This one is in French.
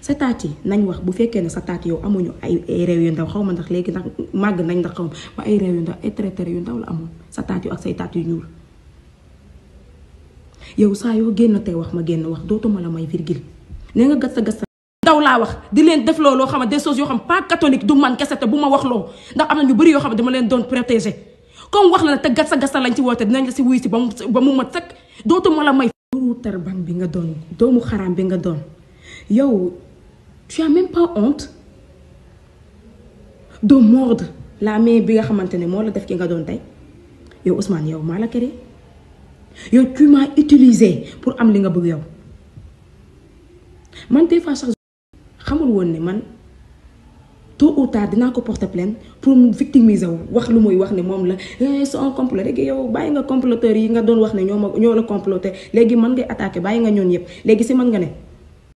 sa taat yi nañ wax bu fekkee ne sa taat yow amuñu ay ay yu ndaw xaw ma ndax léegi ndax màgg nañ ndax xaw ma ma ay réew yu ndaw ay traiteur yu ndaw la amoon sa taat yu ak say taat yu ñuul. Yow saa yoo génn tey wax ma génn wax dootuma la may virgule. Nee nga gas sa gas sa ndaw laa wax di leen def loo loo xam ne yoo xam pas catholique du man kese bu ma wax loo ndax am na bëri yoo xam ne dama leen doon protéger. Comme wax la ne te gat sa gas lañ ci woote dinañ la si wuy si ba mu ba mu mat sëkk. Dootuma la may. doomu tarban bi nga doon doomu xaraam bi nga doon yow tu as même pas honte de mordre la main bi nga xamante ne la def ki nga doon tey? Yow Ousmane yow maa la tu m'as utilisé pour am li nga bëgg yow. Man des fois sax xamul woon ne man tôt ou tard dinaa ko porter plainte pour mu victimiser wu wax lu muy wax ne moom la. C'est un complot léegi yow bàyyi nga comploteurs yi nga doon wax ne ñoo ñoo la comploté. Léegi man ngay attaqué bàyyi nga ñoon yëpp. Léegi si man nga ne